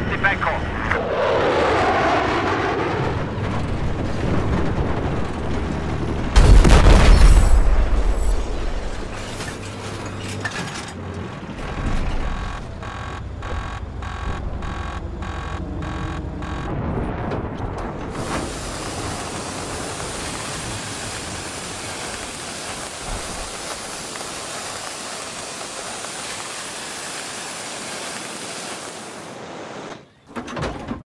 Active echo.